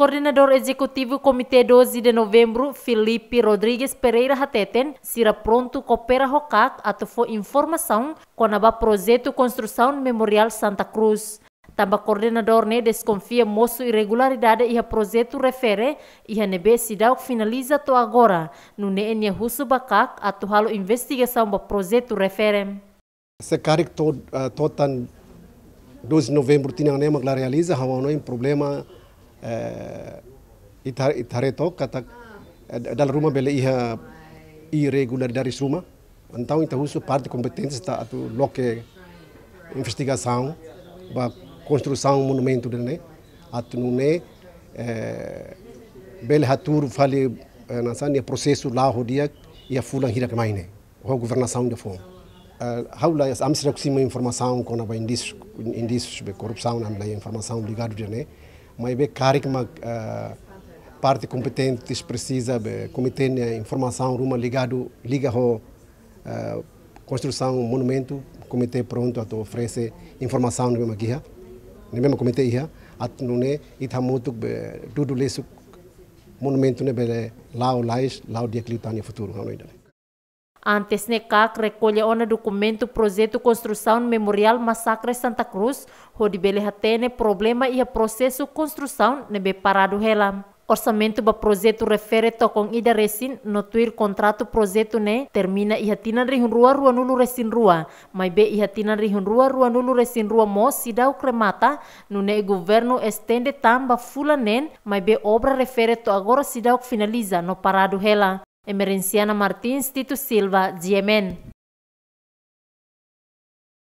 Coordenador Executivo Comitê 12 de Novembro, Felipe Rodrigues Pereira Hateten, será pronto coopera ROCAC a for informação com o projeto Construção Memorial Santa Cruz. Também coordenador ne desconfia moço irregularidade e o projeto refere e a nebe cidade finaliza to agora. No ne enia husu bakak a investigação do projeto refere. Se carik to uh, totan 12 de novembro tinha nema realiza hawa no problema eh, itar itareto kata eh, dalam rumah bela iha irregularidades rumah. Então então uso parte competente está atu loke investigação ba construção monumento dele atu nune eh, bela hatur fale nasani processo lá rodia e a fula hira kemaine o governação de uh, haula as amsra kusima informação com a indícios indícios de corrupção na informação ligado de mas cari uma uh, parte competente precisa comitê de informação ruma ligado liga ho uh, construção monumento comitê pronto a oferecer informação no mesmo aqui no mesmo comitê ia at nune itamutuk be dudu lesu monumento ne be lao lais lao dia clitania futuro não Antes ne CAC recolhe o documento projeto construção memorial massacre Santa Cruz, onde bele hatene problema e processo construção nebe parado hela. Orçamento do projeto refere com ida resin no tuir contrato projeto ne termina hatinan rihun rua rua nulu resin rua, mas be hatinan rihun rua rua nulu resin rua mo sidau cremata no ne governo estende tamba fulanen, mas be obra refere to agora sidau finaliza no parado hela. Emerenciana Martins Tito Silva, Yemen.